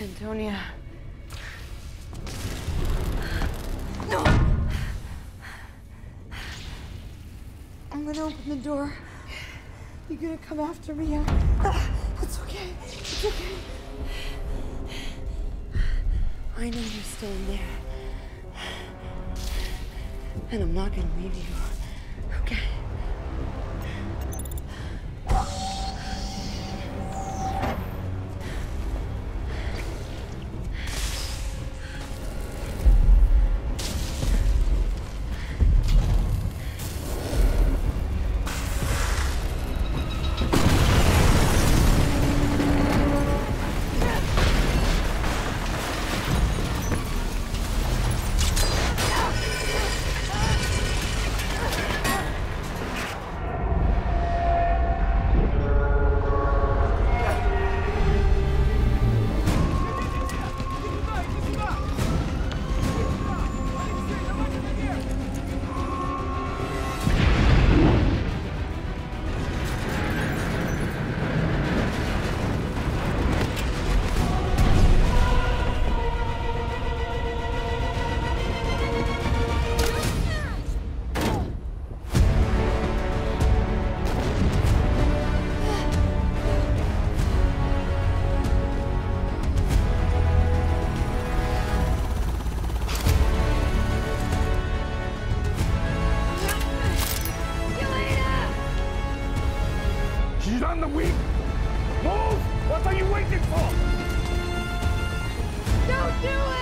Antonia. No! I'm gonna open the door. You're gonna come after me, yeah? It's okay. It's okay. I know you're staying there. And I'm not gonna leave you. Okay? She's on the weak. Move! What are you waiting for? Don't do it!